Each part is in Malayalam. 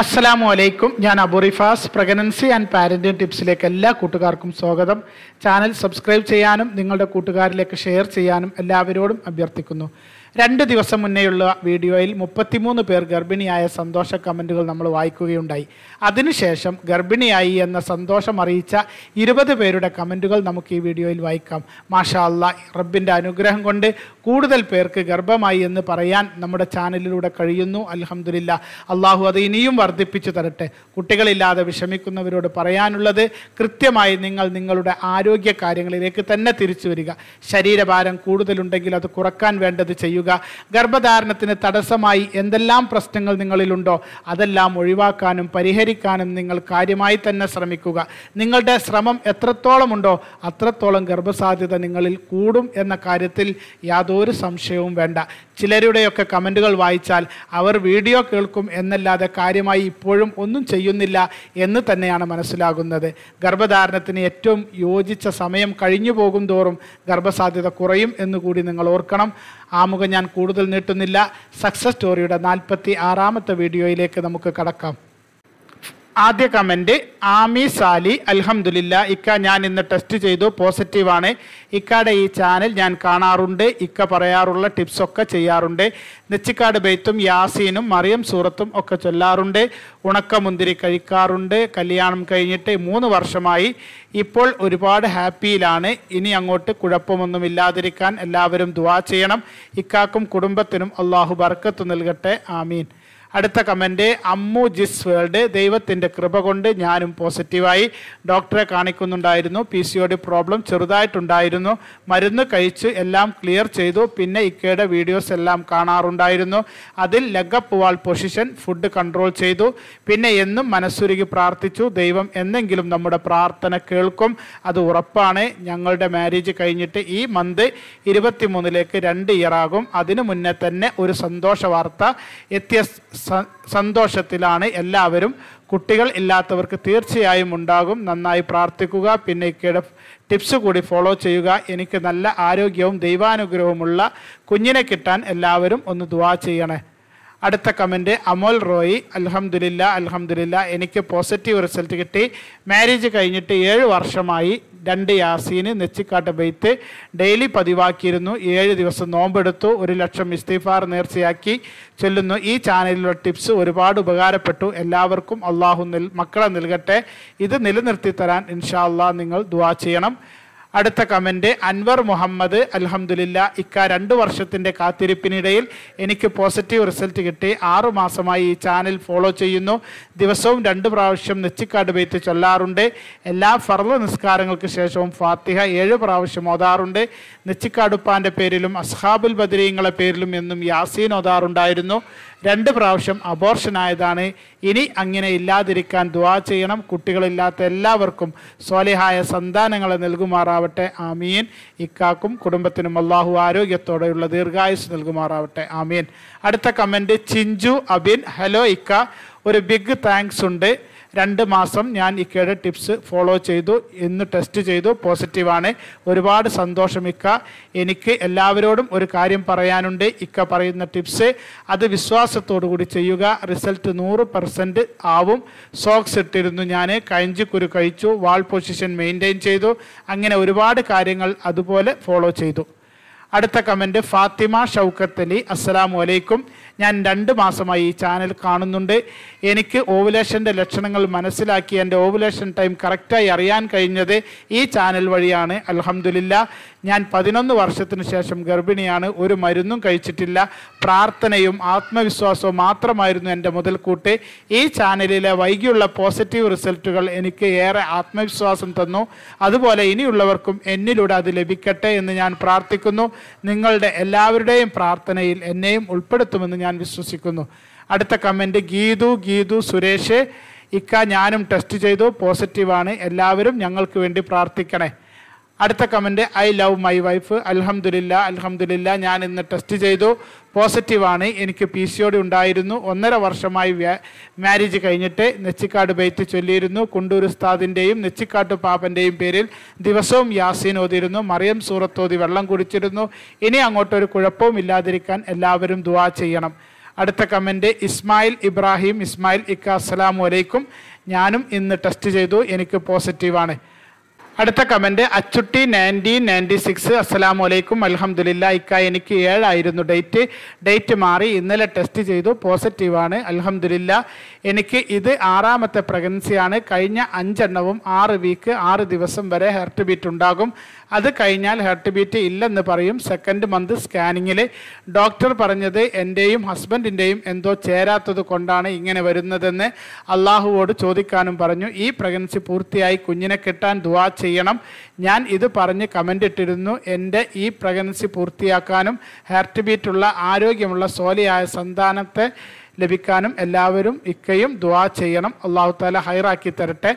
അസ്സലാമു അലൈക്കും. ഞാൻ അബുറിഫാസ് പ്രഗ്നൻസി ആൻഡ് പാരന്റിങ് ടിപ്സിലേക്ക് എല്ലാ കൂട്ടുകാർക്കും സ്വാഗതം. ചാനൽ സബ്സ്ക്രൈബ് ചെയ്യാനും നിങ്ങളുടെ കൂട്ടുകാരിലേക്ക് ഷെയർ ചെയ്യാനും എല്ലാവരോടും അഭ്യർത്ഥിക്കുന്നു. രണ്ട് ദിവസം മുന്നേയുള്ള വീഡിയോയിൽ മുപ്പത്തിമൂന്ന് പേർ ഗർഭിണിയായ സന്തോഷ കമന്റുകൾ നമ്മൾ വായിക്കുകയുണ്ടായി. അതിനുശേഷം ഗർഭിണിയായി എന്ന സന്തോഷം അറിയിച്ച ഇരുപത് പേരുടെ കമന്റുകൾ നമുക്ക് ഈ വീഡിയോയിൽ വായിക്കാം. മാഷാ അല്ലാ റബ്ബിന്റെ അനുഗ്രഹം കൊണ്ട് കൂടുതൽ പേർക്ക് ഗർഭമായി എന്ന് പറയാൻ നമ്മുടെ ചാനലിലൂടെ കഴിയുന്നു. അലഹമുല്ല അള്ളാഹു അത് ഇനിയും വർദ്ധിപ്പിച്ചു തരട്ടെ. കുട്ടികളില്ലാതെ വിഷമിക്കുന്നവരോട് പറയാനുള്ളത് കൃത്യമായി നിങ്ങൾ നിങ്ങളുടെ ആരോഗ്യ കാര്യങ്ങളിലേക്ക് തന്നെ തിരിച്ചു വരിക. ശരീരഭാരം കൂടുതലുണ്ടെങ്കിൽ അത് കുറയ്ക്കാൻ വേണ്ടത് ചെയ്യുക. ഗർഭധാരണത്തിന് തടസ്സമായി എന്തെല്ലാം പ്രശ്നങ്ങൾ നിങ്ങളിലുണ്ടോ അതെല്ലാം ഒഴിവാക്കാനും പരിഹരിക്കാനും നിങ്ങൾ കാര്യമായി തന്നെ ശ്രമിക്കുക. നിങ്ങളുടെ ശ്രമം എത്രത്തോളമുണ്ടോ അത്രത്തോളം ഗർഭസാധ്യത നിങ്ങളിൽ കൂടും എന്ന കാര്യത്തിൽ യാതൊരു സംശയവും വേണ്ട. ചിലരുടെയൊക്കെ കമന്റുകൾ വായിച്ചാൽ അവർ വീഡിയോ കേൾക്കും എന്നല്ലാതെ കാര്യമായി ഇപ്പോഴും ഒന്നും ചെയ്യുന്നില്ല എന്ന് തന്നെയാണ് മനസ്സിലാകുന്നത്. ഗർഭധാരണത്തിന് ഏറ്റവും യോജിച്ച സമയം കഴിഞ്ഞു പോകും തോറും ഗർഭസാധ്യത കുറയും എന്നുകൂടി നിങ്ങൾ ഓർക്കണം. ആമുഖം ഞാൻ കൂടുതൽ നീട്ടുന്നില്ല. സക്സസ് സ്റ്റോറിയുടെ നാൽപ്പത്തി ആറാമത്തെ വീഡിയോയിലേക്ക് നമുക്ക് കടക്കാം. ആദ്യ കമന്റ് ആമി സാലി അൽഹംദുലില്ല ഇക്ക ഞാൻ ഇന്ന് ടെസ്റ്റ് ചെയ്തു പോസിറ്റീവാണ് ഇക്കയുടെ ഈ ചാനൽ ഞാൻ കാണാറുണ്ട് ഇക്ക പറയാറുള്ള ടിപ്സൊക്കെ ചെയ്യാറുണ്ട്. നെച്ചിക്കാട് ബെയ്ത്തും യാസീനും മറിയം സൂറത്തും ഒക്കെ ചൊല്ലാറുണ്ട്. ഉണക്കമുന്തിരി കഴിക്കാറുണ്ട്. കല്യാണം കഴിഞ്ഞിട്ട് മൂന്ന് വർഷമായി. ഇപ്പോൾ ഒരുപാട് ഹാപ്പിയിലാണ്. ഇനി അങ്ങോട്ട് കുഴപ്പമൊന്നും ഇല്ലാതിരിക്കാൻ എല്ലാവരും ദുവാ ചെയ്യണം. ഇക്കാക്കും കുടുംബത്തിനും അള്ളാഹു ബർക്കത്ത് നൽകട്ടെ. ആമീൻ. അടുത്ത കമന്റ് അമ്മു ജിസ് വേൾഡ് ദൈവത്തിന്റെ കൃപ കൊണ്ട് ഞാനും പോസിറ്റീവായി. ഡോക്ടറെ കാണിക്കുന്നുണ്ടായിരുന്നു പി സി ഒ പ്രോബ്ലം ചെറുതായിട്ടുണ്ടായിരുന്നു. മരുന്ന് കഴിച്ച് എല്ലാം ക്ലിയർ ചെയ്തു പിന്നെ ഇക്കയുടെ വീഡിയോസ് എല്ലാം കാണാറുണ്ടായിരുന്നു. അതിൽ leg up wall position food control ചെയ്തു. പിന്നെ എന്നും മനസ്സുരുകി പ്രാർത്ഥിച്ചു ദൈവം എന്നെങ്കിലും നമ്മുടെ പ്രാർത്ഥന കേൾക്കും. അത് ഉറപ്പാണ്. ഞങ്ങളുടെ മാരേജ് കഴിഞ്ഞിട്ട് ഈ മന്ത് ഇരുപത്തിമൂന്നിലേക്ക് രണ്ട് ഇയറാകും അതിനു മുന്നേ തന്നെ ഒരു സന്തോഷ വാർത്ത എത്തിയ സന്തോഷത്തിലാണ് എല്ലാവരും. കുട്ടികൾ ഇല്ലാത്തവർക്ക് തീർച്ചയായും ഉണ്ടാകും. നന്നായി പ്രാർത്ഥിക്കുക. പിന്നെ ഇക്കയുടെ ടിപ്സ് കൂടി ഫോളോ ചെയ്യുക. എനിക്ക് നല്ല ആരോഗ്യവും ദൈവാനുഗ്രഹവുമുള്ള കുഞ്ഞിനെ കിട്ടാൻ എല്ലാവരും ഒന്ന് ദുവാ ചെയ്യണേ. അടുത്ത കമന്റ് അമോൽ റോയി അൽഹംദുലില്ല അൽഹംദുലില്ല എനിക്ക് പോസിറ്റീവ് റിസൾട്ട് കിട്ടി. മാരേജ് കഴിഞ്ഞിട്ട് ഏഴ് വർഷമായി. രണ്ട് യാസീന് നെച്ചിക്കാട്ട് ബെയ്ത്ത് ഡെയിലി പതിവാക്കിയിരുന്നു. ഏഴ് ദിവസം നോമ്പെടുത്തു. ഒരു ലക്ഷം ഇസ്തിഫാർ നേർച്ചയാക്കി ചൊല്ലുന്നു. ഈ ചാനലിലുള്ള ടിപ്സ് ഒരുപാട് ഉപകാരപ്പെട്ടു. എല്ലാവർക്കും അള്ളാഹു നിൽ മക്കളെ നൽകട്ടെ. ഇത് നിലനിർത്തി തരാൻ ഇൻഷാ അള്ളാഹ് നിങ്ങൾ ദുവാ ചെയ്യണം. അടുത്ത കമന്റ് അൻവർ മുഹമ്മദ് അലഹമുല്ല ഇക്ക രണ്ട് വർഷത്തിന്റെ കാത്തിരിപ്പിനിടയിൽ എനിക്ക് പോസിറ്റീവ് റിസൾട്ട് കിട്ടി. ആറു മാസമായി ഈ ചാനൽ ഫോളോ ചെയ്യുന്നു. ദിവസവും രണ്ട് പ്രാവശ്യം നെച്ചിക്കാട് ബെയ്ത്ത് ചൊല്ലാറുണ്ട്. എല്ലാ ഫർദ നിസ്കാരങ്ങൾക്ക് ശേഷവും ഫാത്തിഹ ഏഴ് പ്രാവശ്യം ഓതാറുണ്ട്. നെച്ചിക്കാടുപ്പാന്റെ പേരിലും അസ്ഹാബുൽ ബദരീങ്ങളെ പേരിലും എന്നും യാസീൻ ഓതാറുണ്ടായിരുന്നു. രണ്ട് പ്രാവശ്യം അബോർഷൻ ആയതാണ്. ഇനി അങ്ങനെ ഇല്ലാതിരിക്കാൻ ദുവാ ചെയ്യണം. കുട്ടികളില്ലാത്ത എല്ലാവർക്കും സ്വാലിഹായ സന്താനങ്ങളെ നൽകുമാറാവട്ടെ. ആമീൻ. ഇക്കാക്കും കുടുംബത്തിനും അള്ളാഹു ആരോഗ്യത്തോടെയുള്ള ദീർഘായുസ് നൽകുമാറാവട്ടെ. ആമീൻ. അടുത്ത കമന്റ് ചിഞ്ചു അബിൻ. ഹലോ ഇക്ക. ഒരു ബിഗ് താങ്ക്സ് ഉണ്ട്. രണ്ട് മാസം ഞാൻ ഇക്കയുടെ ടിപ്സ് ഫോളോ ചെയ്തു ഇന്ന് ടെസ്റ്റ് ചെയ്തു പോസിറ്റീവാണ് ഒരുപാട് സന്തോഷം ഇക്ക. എനിക്ക് എല്ലാവരോടും ഒരു കാര്യം പറയാനുണ്ട്. ഇക്ക പറയുന്ന ടിപ്സ് അത് വിശ്വാസത്തോടു കൂടി ചെയ്യുക. റിസൾട്ട് നൂറ് പെർസെന്റ് ആവും. സോക്സ് ഇട്ടിരുന്നു ഞാൻ കഞ്ചിക്കുരു കഴിച്ചു. വാൾ പൊസിഷൻ മെയിന്റെയിൻ ചെയ്തു. അങ്ങനെ ഒരുപാട് കാര്യങ്ങൾ അതുപോലെ ഫോളോ ചെയ്തു. അടുത്ത കമന്റ് ഫാത്തിമ ഷൗക്കത്ത് അലി അസ്സലാമു അലൈക്കും. ഞാൻ രണ്ട് മാസമായി ഈ ചാനൽ കാണുന്നുണ്ട്. എനിക്ക് ഓവുലേഷന്റെ ലക്ഷണങ്ങൾ മനസ്സിലാക്കി എന്റെ ഓവുലേഷൻ ടൈം കറക്റ്റായി അറിയാൻ കഴിഞ്ഞത് ഈ ചാനൽ വഴിയാണ്. അലഹമുല്ല ഞാൻ പതിനൊന്ന് വർഷത്തിന് ശേഷം ഗർഭിണിയാണ്. ഒരു മരുന്നും കഴിച്ചിട്ടില്ല. പ്രാർത്ഥനയും ആത്മവിശ്വാസവും മാത്രമായിരുന്നു എന്റെ മുതൽക്കൂട്ട്. ഈ ചാനലിലെ വൈകിയുള്ള പോസിറ്റീവ് റിസൾട്ടുകൾ എനിക്ക് ഏറെ ആത്മവിശ്വാസം തന്നു. അതുപോലെ ഇനിയുള്ളവർക്കും എന്നിലൂടെ അത് ലഭിക്കട്ടെ എന്ന് ഞാൻ പ്രാർത്ഥിക്കുന്നു. നിങ്ങളുടെ എല്ലാവരുടെയും പ്രാർത്ഥനയിൽ എന്നെയും ഉൾപ്പെടുത്തുമെന്ന് ഞാൻ വിശ്വസിക്കുന്നു. അടുത്ത കമന്റ് ഗീതു ഗീതു സുരേഷ് ഇക്ക ഞാനും ടെസ്റ്റ് ചെയ്തു പോസിറ്റീവാണ് എല്ലാവരും ഞങ്ങൾക്ക് വേണ്ടി പ്രാർത്ഥിക്കണേ. അടുത്ത comment I love my wife അൽഹംദുലില്ല അൽഹംദുലില്ല ഞാൻ ഇന്ന് ടെസ്റ്റ് ചെയ്തു. പോസിറ്റീവാണ് എനിക്ക് പി സി ഒടി ഉണ്ടായിരുന്നു. ഒന്നര വർഷമായി മാരേജ് കഴിഞ്ഞിട്ട് നെച്ചിക്കാട് ബെയ്ത്ത് ചൊല്ലിയിരുന്നു. കുണ്ടൂർ ഉസ്താദിന്റെയും നെച്ചിക്കാട്ട് പാപ്പന്റെയും പേരിൽ ദിവസവും യാസീൻ ഓതിയിരുന്നു. മറിയം സൂറത്തോതി വെള്ളം കുടിച്ചിരുന്നു. ഇനി അങ്ങോട്ടൊരു കുഴപ്പവും ഇല്ലാതിരിക്കാൻ എല്ലാവരും ദുവാ ചെയ്യണം. അടുത്ത കമന്റ് ഇസ്മായിൽ ഇബ്രാഹിം ഇസ്മായിൽ ഇക്ക അസ്സലാമു അലൈക്കും. ഞാനും ഇന്ന് ടെസ്റ്റ് ചെയ്തു. എനിക്ക് പോസിറ്റീവാണ് അടുത്ത comment Achutty nineteen ninety six അസ്സലാമു അലൈക്കും അൽഹംദുലില്ല. ഇക്ക എനിക്ക് ഏഴായിരുന്നു ഡേറ്റ്. ഡേറ്റ് മാറി ഇന്നലെ ടെസ്റ്റ് ചെയ്തു പോസിറ്റീവാണ് അലഹമുല്ല എനിക്ക് ഇത് ആറാമത്തെ പ്രഗ്നൻസിയാണ് കഴിഞ്ഞ അഞ്ചെണ്ണവും ആറ് വീക്ക് ആറ് ദിവസം വരെ ഹെർട്ട് ബീറ്റ് ഉണ്ടാകും. അത് കഴിഞ്ഞാൽ ഹെർട്ട് ബീറ്റ് ഇല്ലെന്ന് പറയും. സെക്കൻഡ് മന്ത് സ്കാനിങ്ങിൽ ഡോക്ടർ പറഞ്ഞത് എന്റെയും ഹസ്ബൻഡിന്റെയും എന്തോ ചേരാത്തത് കൊണ്ടാണ് ഇങ്ങനെ വരുന്നതെന്ന് അള്ളാഹുവോട് ചോദിക്കാനും പറഞ്ഞു. ഈ പ്രഗ്നൻസി പൂർത്തിയായി കുഞ്ഞിനെ കിട്ടാൻ ദുവാ ചെയ്യണം. ഞാൻ ഇത് പറഞ്ഞ് കമന്റ് ഇട്ടിരുന്നു. എന്റെ ഈ പ്രഗ്നൻസി പൂർത്തിയാക്കാനും ഹാർട്ട് ബീറ്റുള്ള ആരോഗ്യമുള്ള സോലിയായ സന്താനത്തെ ലഭിക്കാനും എല്ലാവരും ഇക്കയും ദുവാ ചെയ്യണം. അള്ളാഹു താല ഹൈറാക്കി തരട്ടെ.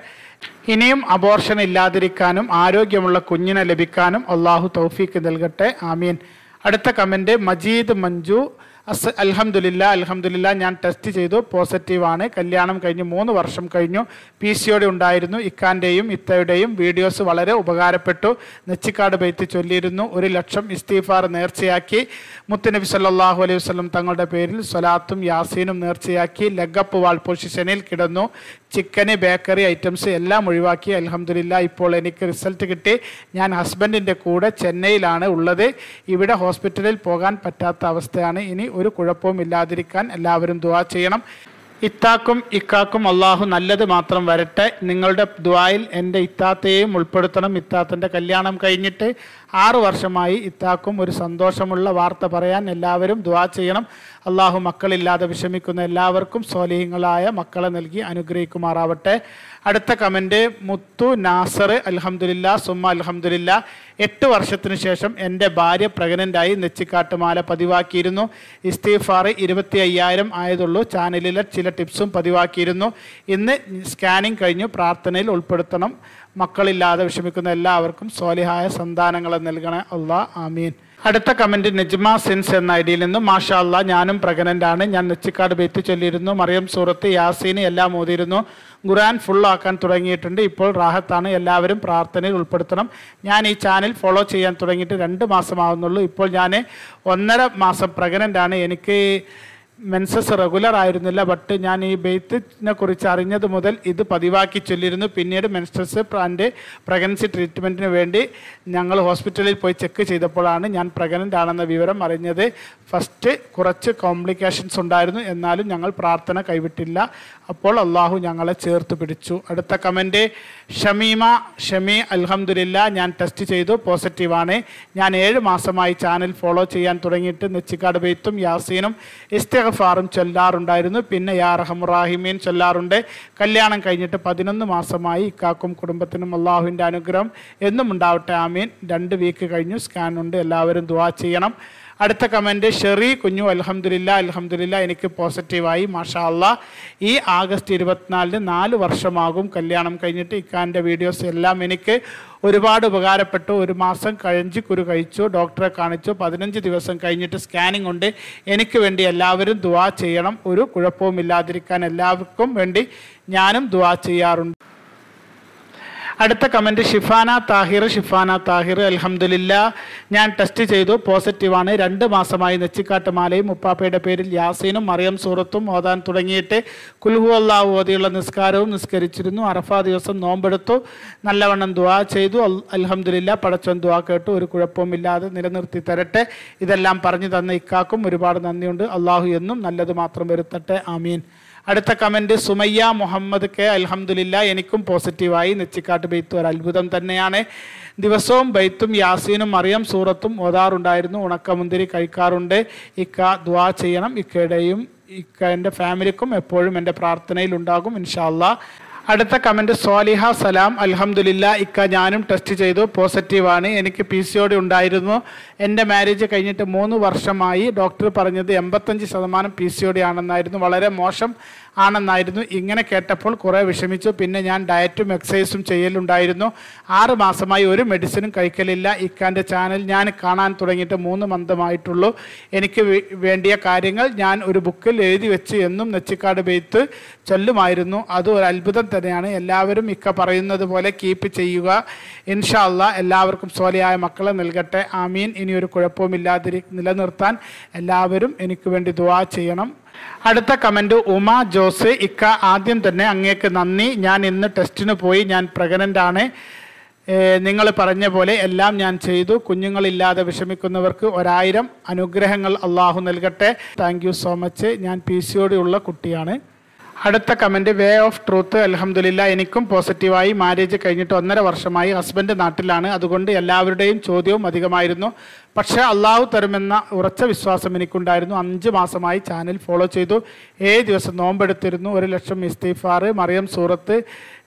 ഇനിയും അബോർഷൻ ഇല്ലാതിരിക്കാനും ആരോഗ്യമുള്ള കുഞ്ഞിനെ ലഭിക്കാനും അള്ളാഹു തൗഫീക്ക് നൽകട്ടെ. ആമീൻ. അടുത്ത കമന്റ് മജീദ് മഞ്ജു അസ് അലഹമുല്ല അലഹമുല്ല ഞാൻ ടെസ്റ്റ് ചെയ്തു. പോസിറ്റീവാണ് കല്യാണം കഴിഞ്ഞ് മൂന്ന് വർഷം കഴിഞ്ഞു. പി സിയോടെ ഉണ്ടായിരുന്നു. ഇക്കാന്റെയും ഇത്തയുടെയും വീഡിയോസ് വളരെ ഉപകാരപ്പെട്ടു. നെച്ചിക്കാട് ബൈത്ത് ചൊല്ലിയിരുന്നു. ഒരു ലക്ഷം ഇസ്തീഫാർ നേർച്ചയാക്കി. മുത്തുനബി സല്ലാഹു അലൈഹി വസ്ലം തങ്ങളുടെ പേരിൽ സ്വലാത്തും യാസീനും നേർച്ചയാക്കി. ലെഗപ്പ് വാൾ പൊസിഷനിൽ കിടന്നു. ചിക്കന് ബേക്കറി ഐറ്റംസ് എല്ലാം ഒഴിവാക്കി. അലഹമുല്ല ഇപ്പോൾ എനിക്ക് റിസൾട്ട് കിട്ടി. ഞാൻ ഹസ്ബൻഡിന്റെ കൂടെ ചെന്നൈയിലാണ് ഉള്ളത്. ഇവിടെ ഹോസ്പിറ്റലിൽ പോകാൻ പറ്റാത്ത അവസ്ഥയാണ്. ഇനി ഒരു കുഴപ്പവും ഇല്ലാതിരിക്കാൻ എല്ലാവരും ദുവാ ചെയ്യണം. ഇത്താക്കും ഇക്കാക്കും അള്ളാഹു നല്ലത് മാത്രം വരട്ടെ. നിങ്ങളുടെ ദ്വായിൽ എന്റെ ഇത്താത്തയെയും ഉൾപ്പെടുത്തണം. ഇത്താത്തന്റെ കല്യാണം കഴിഞ്ഞിട്ട് ആറു വർഷമായി ഇത്താക്കും ഒരു സന്തോഷമുള്ള വാർത്ത പറയാൻ എല്ലാവരും ദ്വാ ചെയ്യണം. അള്ളാഹു മക്കളില്ലാതെ വിഷമിക്കുന്ന എല്ലാവർക്കും സ്വലീഹങ്ങളായ മക്കളെ നൽകി അനുഗ്രഹിക്കുമാറാവട്ടെ. അടുത്ത കമന്റ് മുത്തു നാസർ അലഹമുല്ല സുമ അലഹമുല്ല എട്ട് വർഷത്തിന് ശേഷം എന്റെ ഭാര്യ പ്രഗ്നന്റായി നെച്ചിക്കാട്ടുമാല പതിവാക്കിയിരുന്നു. ഇസ്തീഫാർ ഇരുപത്തി അയ്യായിരം ആയതുള്ളൂ. ചാനലിലെ ചില ടിപ്സും പതിവാക്കിയിരുന്നു. ഇന്ന് സ്കാനിങ് കഴിഞ്ഞു പ്രാർത്ഥനയിൽ ഉൾപ്പെടുത്തണം. മക്കളില്ലാതെ വിഷമിക്കുന്ന എല്ലാവർക്കും സ്വാലിഹായ സന്താനങ്ങളെ നൽകണേ അള്ളാ ആമീൻ. അടുത്ത കമന്റ് നജ്മ സിൻസ് എന്ന ഐഡിയിൽ നിന്നും മാഷാ അല്ല ഞാനും പ്രഗ്നന്റാണ് ഞാൻ നെച്ചിക്കാട് ബെത്ത് ചൊല്ലിയിരുന്നു. മറിയം സൂറത്ത് യാസീന് എല്ലാം ഓതിയിരുന്നു. ഖുറാൻ ഫുൾ ആക്കാൻ തുടങ്ങിയിട്ടുണ്ട്. ഇപ്പോൾ റാഹത്താണ്. എല്ലാവരും പ്രാർത്ഥനയിൽ ഉൾപ്പെടുത്തണം. ഞാൻ ഈ ചാനൽ ഫോളോ ചെയ്യാൻ തുടങ്ങിയിട്ട് രണ്ട് മാസമാവുന്നുള്ളൂ. ഇപ്പോൾ ഞാൻ ഒന്നര മാസം പ്രഗ്നന്റാണ് എനിക്ക് മെൻസസ് റെഗുലർ ആയിരുന്നില്ല ബട്ട് ഞാൻ ഈ ബെയ്ത്തിനെ കുറിച്ച് അറിഞ്ഞത് മുതൽ ഇത് പതിവാക്കി ചൊല്ലിയിരുന്നു. പിന്നീട് മെൻസസ് ആൻഡ് പ്രഗ്നൻസി ട്രീറ്റ്മെന്റിന് വേണ്ടി ഞങ്ങൾ ഹോസ്പിറ്റലിൽ പോയി ചെക്ക് ചെയ്തപ്പോഴാണ് ഞാൻ പ്രഗ്നന്റ് ആണെന്ന വിവരം അറിഞ്ഞത്. ഫസ്റ്റ് കുറച്ച് കോംപ്ലിക്കേഷൻസ് ഉണ്ടായിരുന്നു എന്നാലും ഞങ്ങൾ പ്രാർത്ഥന കൈവിട്ടില്ല. അപ്പോൾ അള്ളാഹു ഞങ്ങളെ ചേർത്ത് പിടിച്ചു. അടുത്ത കമന്റ് ഷമീമ ഷമി അൽഹംദുലില്ല ഞാൻ ടെസ്റ്റ് ചെയ്തു പോസിറ്റീവാണ് ഞാൻ ഏഴ് മാസമായി ചാനൽ ഫോളോ ചെയ്യാൻ തുടങ്ങിയിട്ട് നെച്ചിക്കാട് ബെയ്ത്തും യാസീനും ഇസ്തഗഫാറും ചെല്ലാറുണ്ടായിരുന്നു. പിന്നെ യാ റഹമുറാഹിമീൻ ചെല്ലാറുണ്ട്. കല്യാണം കഴിഞ്ഞിട്ട് പതിനൊന്ന് മാസമായി ഇക്കാക്കും കുടുംബത്തിനും അള്ളാഹുവിന്റെ അനുഗ്രഹം എന്നും ഉണ്ടാവട്ടെ ആമീൻ. രണ്ട് വീക്ക് കഴിഞ്ഞു. സ്കാൻ ഉണ്ട്. എല്ലാവരും ദുവാ ചെയ്യണം. അടുത്ത കമന്റ് ഷെറി കുഞ്ഞു അൽഹംദുലില്ല അൽഹംദുലില്ല എനിക്ക് പോസിറ്റീവായി മാഷാ അല്ല ഈ ആഗസ്റ്റ് ഇരുപത്തിനാലിന് നാല് വർഷമാകും കല്യാണം കഴിഞ്ഞിട്ട് ഇക്കാന്റെ വീഡിയോസ് എല്ലാം എനിക്ക് ഒരുപാട് ഉപകാരപ്പെട്ടു. ഒരു മാസം കഴിഞ്ഞ് കുരു കഴിച്ചു ഡോക്ടറെ കാണിച്ചു. പതിനഞ്ച് ദിവസം കഴിഞ്ഞിട്ട് സ്കാനിംഗ് ഉണ്ട്. എനിക്ക് വേണ്ടി എല്ലാവരും ദുവാ ചെയ്യണം. ഒരു കുഴപ്പവും ഇല്ലാതിരിക്കാൻ എല്ലാവർക്കും വേണ്ടി ഞാനും ദുവാ ചെയ്യാറുണ്ട്. അടുത്ത കമന്റ് ഷിഫാന താഹിർ ഷിഫാന താഹിർ അലഹമില്ല ഞാൻ ടെസ്റ്റ് ചെയ്തു പോസിറ്റീവാണ് രണ്ട് മാസമായി നെച്ചിക്കാട്ട് മാലയും ഉപ്പാപ്പയുടെ പേരിൽ യാസീനും മറിയം സൂറത്തും ഓതാൻ തുടങ്ങിയിട്ട് കുൽഹു അള്ളാഹു ഓതിയുള്ള നിസ്കാരവും നിസ്കരിച്ചിരുന്നു. അറഫ ദിവസം നോമ്പെടുത്തു. നല്ലവണ്ണം ദുവാ ചെയ്തു. അലഹമില്ല പടച്ചൻ ദുവാ കേട്ടു. ഒരു കുഴപ്പവുമില്ലാതെ നിലനിർത്തി തരട്ടെ. ഇതെല്ലാം പറഞ്ഞു തന്ന ഇക്കാക്കും ഒരുപാട് നന്ദിയുണ്ട്. അള്ളാഹു എന്നും നല്ലത് മാത്രം വരുത്തട്ടെ. ആമീൻ. അടുത്ത കമന്റ് സുമയ്യ മുഹമ്മദ് കെ അൽഹംദുലില്ല എനിക്കും പോസിറ്റീവായി നെച്ചിക്കാട്ട് ബെയ്ത്ത് ഒരു അത്ഭുതം തന്നെയാണ്. ദിവസവും ബൈത്തും യാസീനും മറിയം സൂറത്തും ഓതാറുണ്ടായിരുന്നു. ഉണക്കമുന്തിരി കഴിക്കാറുണ്ട്. ഇക്ക ദ്വാ ചെയ്യണം. ഇക്കയുടെയും ഇക്ക എന്റെ ഫാമിലിക്കും എപ്പോഴും എന്റെ പ്രാർത്ഥനയിൽ ഉണ്ടാകും ഇൻഷാല്ലാ അടുത്ത കമന്റ് സ്വാലിഹ സലാം അലഹമുല്ല ഇക്ക ഞാനും ടെസ്റ്റ് ചെയ്തു പോസിറ്റീവാണ് എനിക്ക് പി സി ഒടി ഉണ്ടായിരുന്നു. എന്റെ മാരേജ് കഴിഞ്ഞിട്ട് മൂന്ന് വർഷമായി. ഡോക്ടർ പറഞ്ഞത് എൺപത്തഞ്ച് ശതമാനം പി സി ഒടി ആണെന്നായിരുന്നു. വളരെ മോശം ആണെന്നായിരുന്നു. ഇങ്ങനെ കേട്ടപ്പോൾ കുറേ വിഷമിച്ചു. പിന്നെ ഞാൻ ഡയറ്റും എക്സസൈസും ചെയ്യലുണ്ടായിരുന്നു. ആറ് മാസമായി ഒരു മെഡിസിനും കഴിക്കലില്ല. ഇക്കാന്റെ ചാനൽ ഞാൻ കാണാൻ തുടങ്ങിയിട്ട് മൂന്ന് മന്ദമായിട്ടുള്ളൂ എനിക്ക് വേണ്ടിയ കാര്യങ്ങൾ ഞാൻ ഒരു ബുക്കിൽ എഴുതി വെച്ച് എന്നും നെച്ചിക്കാട് ബെയ്ത്ത് ചൊല്ലുമായിരുന്നു. അത് ഒരു അത്ഭുതം തന്നെയാണ്. എല്ലാവരും ഇക്ക പറയുന്നത് പോലെ കീപ്പ് ചെയ്യുക. ഇൻഷാല്ല എല്ലാവർക്കും സോലയായ മക്കളെ നൽകട്ടെ. ആമീൻ. ഇനി ഒരു കുഴപ്പവും ഇല്ലാതിരി നിലനിർത്താൻ എല്ലാവരും എനിക്ക് വേണ്ടി ദുവാ ചെയ്യണം. അടുത്ത കമന്റ് ഉമ ജോസ് ഇക്ക ആദ്യം തന്നെ അങ്ങേക്ക് നന്ദി. ഞാൻ ഇന്ന് ടെസ്റ്റിന് പോയി ഞാൻ പ്രഗ്നന്റ് ആണ് നിങ്ങൾ പറഞ്ഞ പോലെ എല്ലാം ഞാൻ ചെയ്തു. കുഞ്ഞുങ്ങളില്ലാതെ വിഷമിക്കുന്നവർക്ക് ഒരായിരം അനുഗ്രഹങ്ങൾ അള്ളാഹു നൽകട്ടെ. Thank so much. ഞാൻ പി സിയോടെയുള്ള കുട്ടിയാണ്. അടുത്ത കമന്റ് വേ ഓഫ് ട്രൂത്ത് അലഹമുല്ല എനിക്കും പോസിറ്റീവായി മാരേജ് കഴിഞ്ഞിട്ട് ഒന്നര വർഷമായി. ഹസ്ബൻഡ് നാട്ടിലാണ്. അതുകൊണ്ട് എല്ലാവരുടെയും ചോദ്യവും അധികമായിരുന്നു. പക്ഷേ അള്ളാഹു തരുമെന്ന ഉറച്ച വിശ്വാസം എനിക്കുണ്ടായിരുന്നു. അഞ്ച് മാസമായി ചാനൽ ഫോളോ ചെയ്തു. ഏഴ് ദിവസം നോമ്പെടുത്തിരുന്നു. ഒരു ലക്ഷം ഇസ്തീഫാർ മറിയം സൂറത്ത്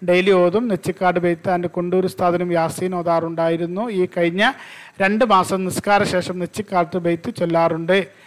ഡെയിലി ഓതും നെച്ചിക്കാട് ബെയ്ത്ത് ആൻഡ് കുണ്ടൂർ ഉസ്താദിനും യാസീൻ ഓതാറുണ്ടായിരുന്നു. ഈ കഴിഞ്ഞ രണ്ട് മാസം നിസ്കാര ശേഷം നെച്ചിക്കാട്ട് ബെയ്ത്ത് ചൊല്ലാറുണ്ട്.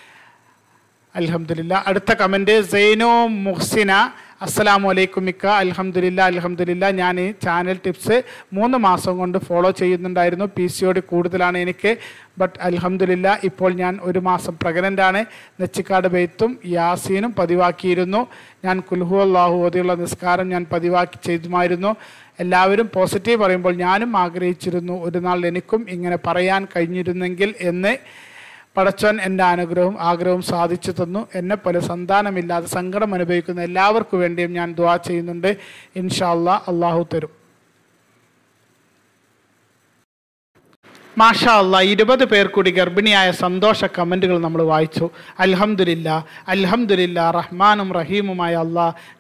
അൽഹംദുലില്ല. അടുത്ത കമന്റ് സൈനോ മുഹ്സിന അസ്സലാമു അലൈക്കും മിക്ക. അലഹമില്ല അലഹമില്ല ഞാൻ ഈ ചാനൽ ടിപ്സ് മൂന്ന് മാസം കൊണ്ട് ഫോളോ ചെയ്യുന്നുണ്ടായിരുന്നു. പി സിയോട് കൂടുതലാണ് എനിക്ക്. ബട്ട് അലഹമില്ല ഇപ്പോൾ ഞാൻ ഒരു മാസം പ്രഗ്നന്റ് ആണ് നെച്ചിക്കാട് ബെയ്ത്തും യാസീനും പതിവാക്കിയിരുന്നു. ഞാൻ കുൽഹു അള്ളാഹു ഓതിയുള്ള നിസ്കാരം ഞാൻ പതിവാക്കി ചെയ്തുമായിരുന്നു. എല്ലാവരും പോസിറ്റീവ് പറയുമ്പോൾ ഞാനും ആഗ്രഹിച്ചിരുന്നു ഒരു നാൾ എനിക്കും ഇങ്ങനെ പറയാൻ കഴിഞ്ഞിരുന്നെങ്കിൽ എന്ന്. പടച്ചോൻ എന്റെ അനുഗ്രഹവും ആഗ്രഹവും സാധിച്ചു തന്നു. എന്നെ പോലെ സന്താനമില്ലാതെ സങ്കടം അനുഭവിക്കുന്ന എല്ലാവർക്കും വേണ്ടിയും ഞാൻ ദുവാ ചെയ്യുന്നുണ്ട്. ഇൻഷാല്ല അള്ളാഹു തരും. മാഷാ അല്ല ഇരുപത് പേർ കൂടി ഗർഭിണിയായ സന്തോഷ കമന്റുകൾ നമ്മൾ വായിച്ചു. അൽഹംദുലില്ല അൽഹംദുലില്ല റഹ്മാനും റഹീമുമായ അല്ല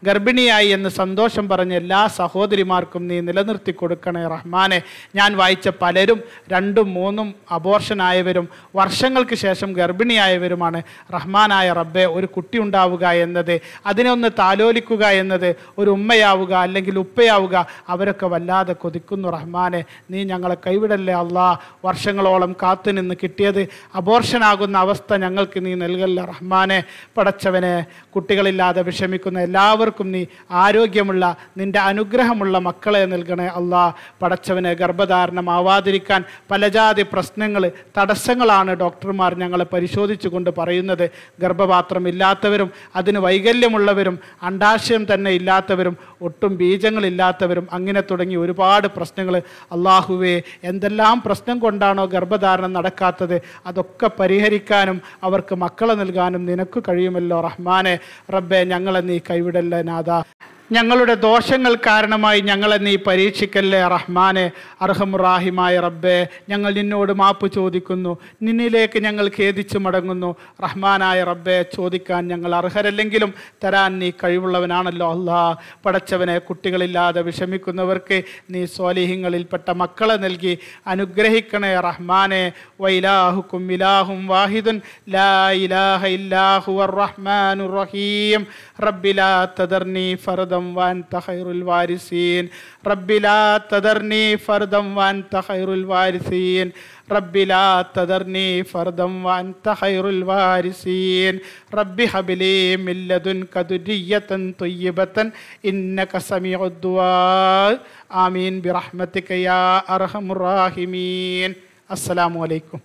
ഗർഭിണിയായി എന്ന് സന്തോഷം പറഞ്ഞ എല്ലാ സഹോദരിമാർക്കും നീ നിലനിർത്തി കൊടുക്കണേ റഹ്മാനെ. ഞാൻ വായിച്ച പലരും രണ്ടും മൂന്നും അബോർഷനായവരും വർഷങ്ങൾക്ക് ശേഷം ഗർഭിണിയായവരുമാണ്. റഹ്മാനായ റബ്ബെ ഒരു കുട്ടി ഉണ്ടാവുക എന്നത് അതിനെ ഒന്ന് താലോലിക്കുക എന്നത് ഒരു ഉമ്മയാവുക അല്ലെങ്കിൽ ഉപ്പയാവുക അവരൊക്കെ വല്ലാതെ കൊതിക്കുന്നു റഹ്മാനെ. നീ ഞങ്ങളെ കൈവിടല്ലേ അല്ലാ? വർഷങ്ങളോളം കാത്തുനിന്ന് കിട്ടിയത് അബോർഷനാകുന്ന അവസ്ഥ ഞങ്ങൾക്ക് നീ നൽകല്ല റഹ്മാനെ. പടച്ചവനെ കുട്ടികളില്ലാതെ വിഷമിക്കുന്ന എല്ലാവർക്കും നീ ആരോഗ്യമുള്ള നിന്റെ അനുഗ്രഹമുള്ള മക്കളെ നൽകണേ അള്ളാ. പടച്ചവനെ ഗർഭധാരണമാവാതിരിക്കാൻ പലജാതി പ്രശ്നങ്ങൾ തടസ്സങ്ങളാണ് ഡോക്ടർമാർ ഞങ്ങളെ പരിശോധിച്ചുകൊണ്ട് പറയുന്നത്. ഗർഭപാത്രം ഇല്ലാത്തവരും അതിന് വൈകല്യമുള്ളവരും അണ്ടാശയം തന്നെ ഇല്ലാത്തവരും ഒട്ടും ബീജങ്ങളില്ലാത്തവരും അങ്ങനെ തുടങ്ങി ഒരുപാട് പ്രശ്നങ്ങൾ. അള്ളാഹുവേ എന്തെല്ലാം പ്രശ്നം കൊണ്ടാണോ ഗർഭധാരണം നടക്കാത്തത്? അതൊക്കെ പരിഹരിക്കാനും അവർക്ക് മക്കളെ നൽകാനും നിനക്ക് കഴിയുമല്ലോ റഹ്മാനെ. റബ്ബെ ഞങ്ങളെ നീ കൈവിടല്ലേ നാഥ. ഞങ്ങളുടെ ദോഷങ്ങൾ കാരണമായി ഞങ്ങളെ നീ പരീക്ഷിക്കല്ലേ റഹ്മാനെ അർഹമുറാഹിമായ റബ്ബെ. ഞങ്ങൾ നിന്നോട് മാപ്പ് ചോദിക്കുന്നു. നിന്നിലേക്ക് ഞങ്ങൾ ഖേദിച്ചു മടങ്ങുന്നു. റഹ്മാനായ റബ്ബെ ചോദിക്കാൻ ഞങ്ങൾ അർഹരല്ലെങ്കിലും തരാൻ നീ കഴിവുള്ളവനാണല്ലോ അല്ലാ. പടച്ചവനെ കുട്ടികളില്ലാതെ വിഷമിക്കുന്നവർക്ക് നീ സ്വാലിഹ്യങ്ങളിൽപ്പെട്ട മക്കളെ നൽകി. അനുഗ്രഹിക്കണേ റഹ്മാനെ. വൈലാഹുക്കും ഇലാഹും വാഹിദുൻ. ലാ ഇലാഹ റഹീം. റബ്ബിലാ തദർനി ഫർദം وأنت خير الوارثين. رب لا تذرني فردا وأنت خير الوارثين. رب لا تذرني فردا وأنت خير الوارثين. رب هب لي من لدنك ذرية طيبة إنك سميع الدعاء. آمين برحمتك يا أرحم الراحمين. السلام عليكم.